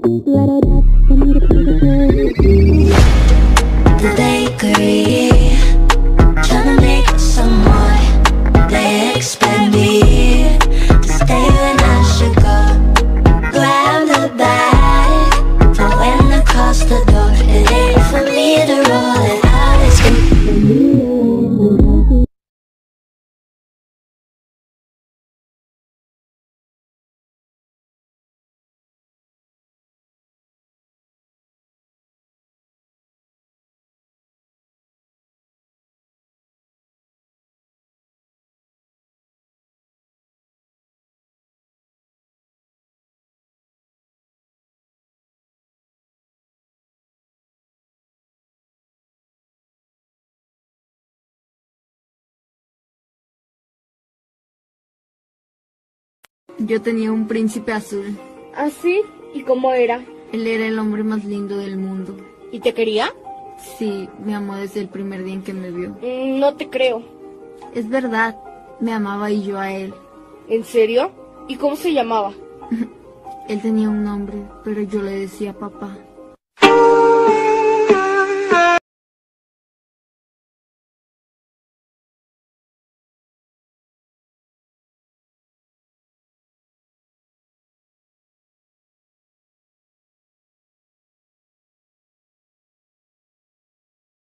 The bakery, trying to make some more. They expect me to stay when I should go. Grab the bag when door. It ain't for me to roll it Yo tenía un príncipe azul. ¿Ah, sí? ¿Y cómo era? Él era el hombre más lindo del mundo. ¿Y te quería? Sí, me amó desde el primer día en que me vio. Mm, no te creo. Es verdad, me amaba y yo a él. ¿En serio? ¿Y cómo se llamaba? Él tenía un nombre, pero yo le decía papá.